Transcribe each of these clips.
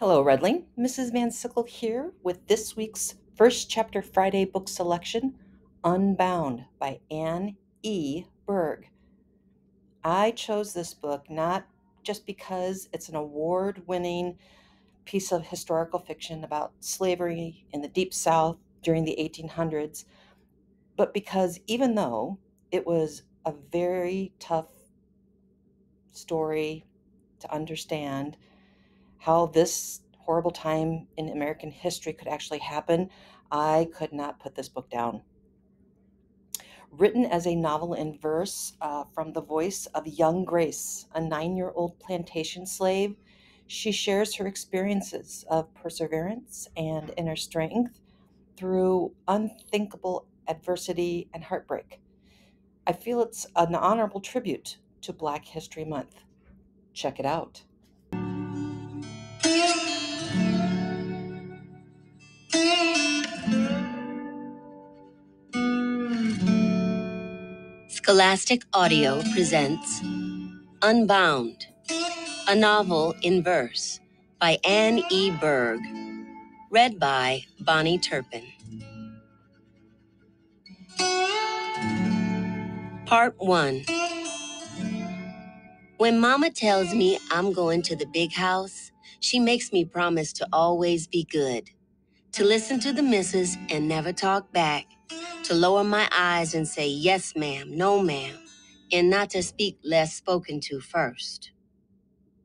Hello, Redling. Mrs. Van Sickle here with this week's First Chapter Friday book selection Unbound by Anne E. Berg. I chose this book not just because it's an award winning piece of historical fiction about slavery in the Deep South during the 1800s, but because even though it was a very tough story to understand, how this horrible time in American history could actually happen, I could not put this book down. Written as a novel in verse uh, from the voice of young Grace, a nine year old plantation slave, she shares her experiences of perseverance and inner strength through unthinkable adversity and heartbreak. I feel it's an honorable tribute to Black History Month. Check it out. Scholastic Audio presents Unbound, a novel in verse by Anne E. Berg, read by Bahni Turpin. Part 1 When Mama tells me I'm going to the big house, she makes me promise to always be good, to listen to the missus and never talk back to lower my eyes and say, yes, ma'am, no, ma'am, and not to speak less spoken to first.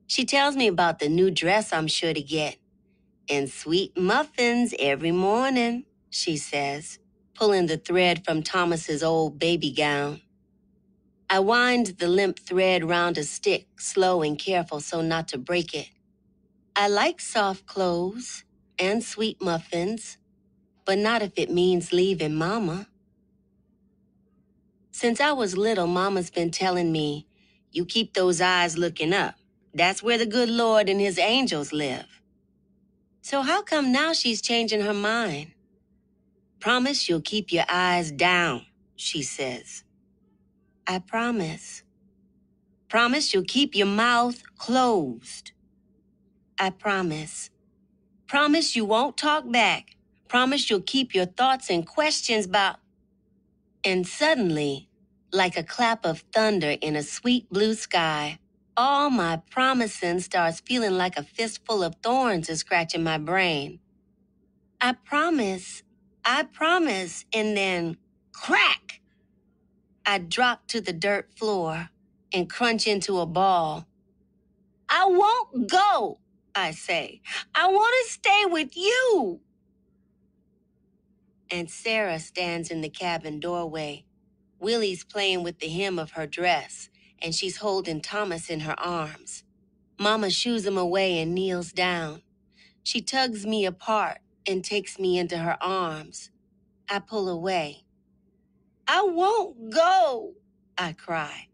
She tells me about the new dress I'm sure to get and sweet muffins every morning, she says, pulling the thread from Thomas's old baby gown. I wind the limp thread round a stick, slow and careful so not to break it. I like soft clothes and sweet muffins, but not if it means leaving Mama. Since I was little, Mama's been telling me, you keep those eyes looking up. That's where the good Lord and his angels live. So how come now she's changing her mind? Promise you'll keep your eyes down, she says. I promise. Promise you'll keep your mouth closed. I promise. Promise you won't talk back. Promise you'll keep your thoughts and questions about. And suddenly, like a clap of thunder in a sweet blue sky, all my promising starts feeling like a fistful of thorns is scratching my brain. I promise, I promise, and then crack! I drop to the dirt floor and crunch into a ball. I won't go, I say. I want to stay with you and Sarah stands in the cabin doorway. Willie's playing with the hem of her dress, and she's holding Thomas in her arms. Mama shoos him away and kneels down. She tugs me apart and takes me into her arms. I pull away. I won't go, I cry.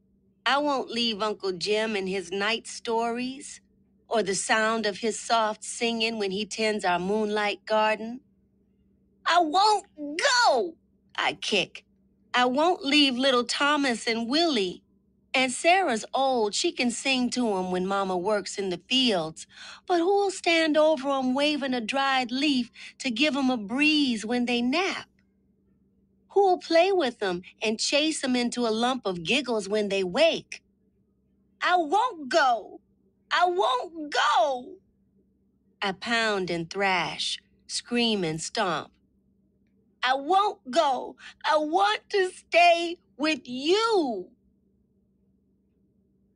I won't leave Uncle Jim and his night stories, or the sound of his soft singing when he tends our moonlight garden. I won't go, I kick. I won't leave little Thomas and Willie. And Sarah's old. She can sing to 'em when Mama works in the fields. But who'll stand over 'em waving a dried leaf to give 'em a breeze when they nap? Who'll play with 'em and chase 'em into a lump of giggles when they wake? I won't go. I won't go. I pound and thrash, scream and stomp. I won't go. I want to stay with you.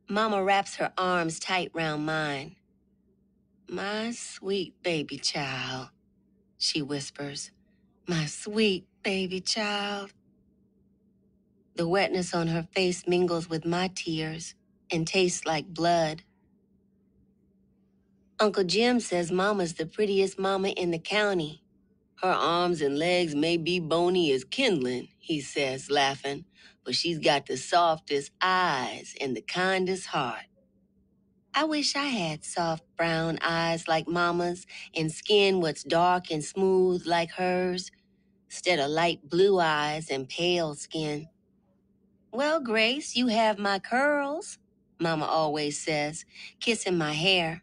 Mama wraps her arms tight round mine. My sweet baby child, she whispers. My sweet baby child. The wetness on her face mingles with my tears and tastes like blood. Uncle Jim says Mama's the prettiest mama in the county. Her arms and legs may be bony as kindling, he says, laughing, but she's got the softest eyes and the kindest heart. I wish I had soft brown eyes like Mama's and skin what's dark and smooth like hers, instead of light blue eyes and pale skin. Well, Grace, you have my curls, Mama always says, kissing my hair.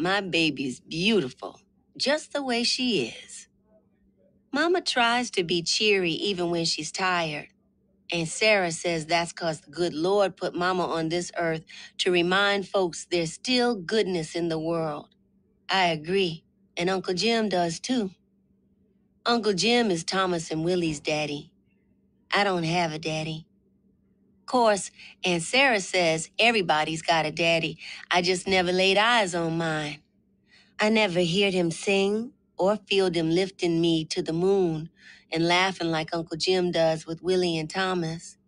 My baby's beautiful, just the way she is. Mama tries to be cheery even when she's tired. And Sarah says that's because the good Lord put Mama on this earth to remind folks there's still goodness in the world. I agree. And Uncle Jim does too. Uncle Jim is Thomas and Willie's daddy. I don't have a daddy. Course, and Sarah says everybody's got a daddy. I just never laid eyes on mine. I never heard him sing or feel him lifting me to the moon and laughing like Uncle Jim does with Willie and Thomas.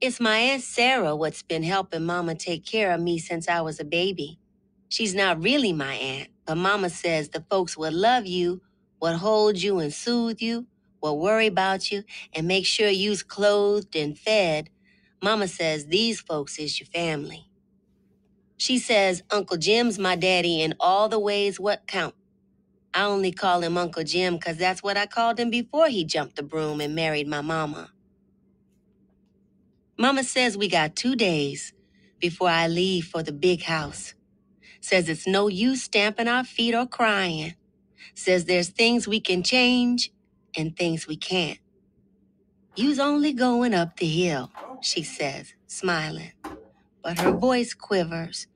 It's my Aunt Sarah what's been helping Mama take care of me since I was a baby. She's not really my aunt, but Mama says the folks will love you, will hold you and soothe you, will worry about you, and make sure you's clothed and fed. Mama says these folks is your family. She says Uncle Jim's my daddy in all the ways what count. I only call him Uncle Jim 'cause that's what I called him before he jumped the broom and married my mama. Mama says we got two days before I leave for the big house. Says it's no use stamping our feet or crying. Says there's things we can change and things we can't. You's only going up the hill, she says, smiling. But her voice quivers,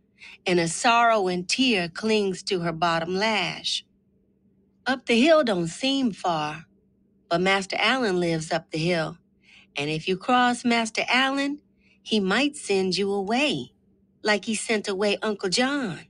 and a sorrow and tear clings to her bottom lash. Up the hill don't seem far, but Master Allen lives up the hill. And if you cross Master Allen, he might send you away, like he sent away Uncle John.